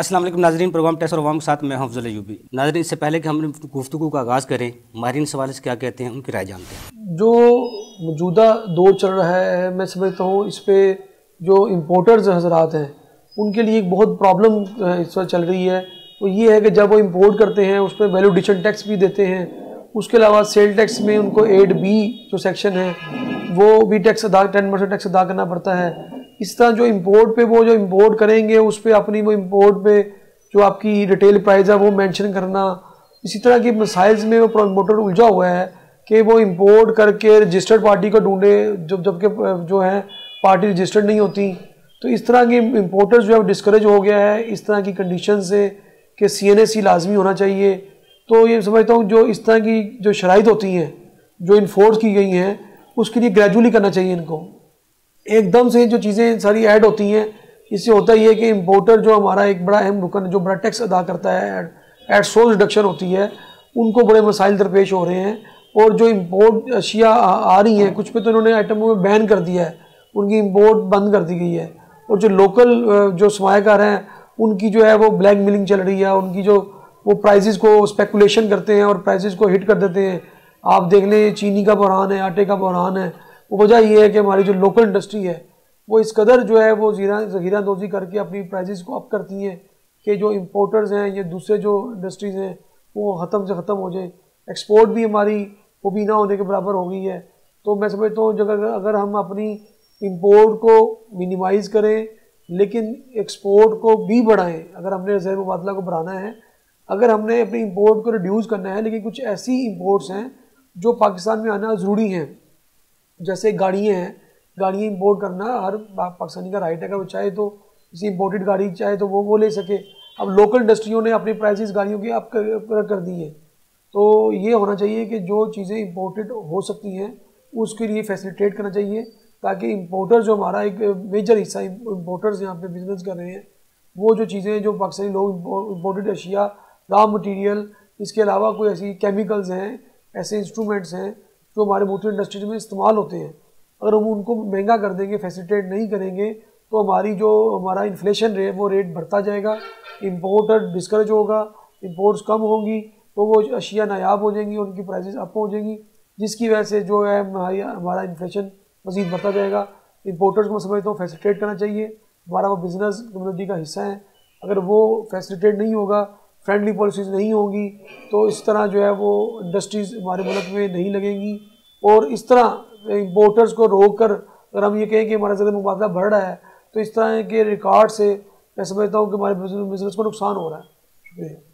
वालेकुम नाजरीन, programme test और वाम के साथ मैं हफ्जुल यूबी नाजरीन, इससे पहले कि हम गुफ्तु का आगाज़ करें मारिन सवाल से क्या कहते हैं, उनकी राय जानते हैं। जो मौजूदा दौर चल रहा है, मैं समझता हूँ इस पर जो इम्पोर्टर्स हजरात हैं, उनके लिए एक बहुत प्रॉब्लम इस वक्त चल रही है। वो ये है कि जब वो इम्पोर्ट करते हैं, उस पर वैल्यूडिशन टैक्स भी देते हैं, उसके अलावा सेल टैक्स में उनको एड बी जो सेक्शन है, वो भी टैक्स अदा टेन परसेंट टैक्स अदा करना पड़ता है। इस तरह जो इम्पोर्ट पे वो जो इम्पोर्ट करेंगे, उस पर अपनी वो इम्पोर्ट पे जो आपकी रिटेल प्राइस है, वो मेंशन करना। इसी तरह की मसाइल्स में वो प्रमोटर उलझा हुआ है कि वो इम्पोर्ट करके रजिस्टर्ड पार्टी को ढूंढे, जब, जबकि जो है पार्टी रजिस्टर्ड नहीं होती। तो इस तरह के इम्पोर्टर्स जो है डिस्करेज हो गया है। इस तरह की कंडीशन से कि सी एन सी लाजमी होना चाहिए। तो ये समझता हूँ जो इस तरह की जो शराइ होती हैं, जो इन्फोर्स की गई हैं, उसके लिए ग्रेजुअली करना चाहिए इनको। एकदम से जो चीज़ें सारी ऐड होती हैं इससे होता ही है कि इम्पोर्टर जो हमारा एक बड़ा अहम रुकन जो बड़ा टैक्स अदा करता है एड सोर्स रिडक्शन होती है उनको बड़े मसाइल दरपेश हो रहे हैं। और जो इम्पोर्ट अशिया आ, रही हैं कुछ पे तो इन्होंने आइटमों में बैन कर दिया है उनकी इम्पोर्ट बंद कर दी गई है। और जो लोकल जो समाकार हैं उनकी जो है वो ब्लैक मिलिंग चल रही है उनकी जो वो प्राइजेस को स्पेकुलेशन करते हैं और प्राइजेस को हिट कर देते हैं। आप देख लें चीनी का बहरान है आटे का बहरान है वजह ये है कि हमारी जो लोकल इंडस्ट्री है, वो इस कदर जो है वो जीरा जहीरा दोजी करके अपनी प्राइजेस को अप करती हैं कि जो इम्पोर्टर्स हैं, या दूसरे जो इंडस्ट्रीज़ हैं, वो ख़त्म से ख़त्म हो जाए। एक्सपोर्ट भी हमारी वो भी ना होने के बराबर हो गई है। तो मैं समझता हूँ अगर अगर हम अपनी इम्पोर्ट को मिनिमाइज़ करें, लेकिन एक्सपोर्ट को भी बढ़ाएँ, अगर हमने जैर मुबादला को बढ़ाना है, अगर हमने अपनी इम्पोर्ट को रिड्यूस करना है, लेकिन कुछ ऐसी इम्पोर्ट्स हैं जो पाकिस्तान में आना ज़रूरी हैं जैसे गाड़ियाँ हैं गाड़ियाँ इम्पोर्ट करना हर पाकिस्तानी का राइट है अगर वो चाहे तो किसी इम्पोर्टेड गाड़ी चाहे तो वो वो ले सके। अब लोकल इंडस्ट्रियों ने अपनी प्राइसेस गाड़ियों की अप कर, कर दी हैं। तो ये होना चाहिए कि जो चीज़ें इम्पोर्टेड हो सकती हैं उसके लिए फैसिलिटेट करना चाहिए ताकि इम्पोर्टर जो हमारा एक मेजर हिस्सा इम्पोर्टर्स यहाँ पे बिज़नेस कर रहे हैं वो जो चीज़ें जो पाकिस्तानी लोग इम्पोर्टेड अशिया रॉ मटेरियल इसके अलावा कोई ऐसी केमिकल्स हैं ऐसे इंस्ट्रूमेंट्स हैं जो हमारे मोटर इंडस्ट्रीज़ में इस्तेमाल होते हैं। अगर हम उनको महँगा कर देंगे फैसिलिटेट नहीं करेंगे तो हमारी जो, हमारा इन्फ्लेशन रेट वो रेट बढ़ता जाएगा। इम्पोर्टर डिस्करेज होगा इम्पोर्ट्स कम होंगी तो वो अशिया नायाब हो जाएँगी, उनकी प्राइसेस अप हो जाएँगी, जिसकी वजह से जो है हमारा इन्फ्लेशन मज़ीद बढ़ता जाएगा। इम्पोर्टर्स को समझता हूँ फैसिलिटेट करना चाहिए। हमारा वो बिज़नेस कम्युनिटी का हिस्सा है। अगर वो फैसिलिटेट नहीं होगा फ्रेंडली पॉलिसीज़ नहीं होंगी तो इस तरह जो है वो इंडस्ट्रीज़ हमारे मुल्क में नहीं लगेंगी। और इस तरह इम्पोर्टर्स को रोक कर अगर हम ये कहें कि हमारा ज़्यादा मुबादला बढ़ रहा है तो इस तरह के रिकॉर्ड से मैं समझता हूँ कि हमारे बिज़नेस को नुकसान हो रहा है। शुक्रिया।